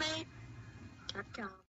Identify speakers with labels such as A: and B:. A: roommate.com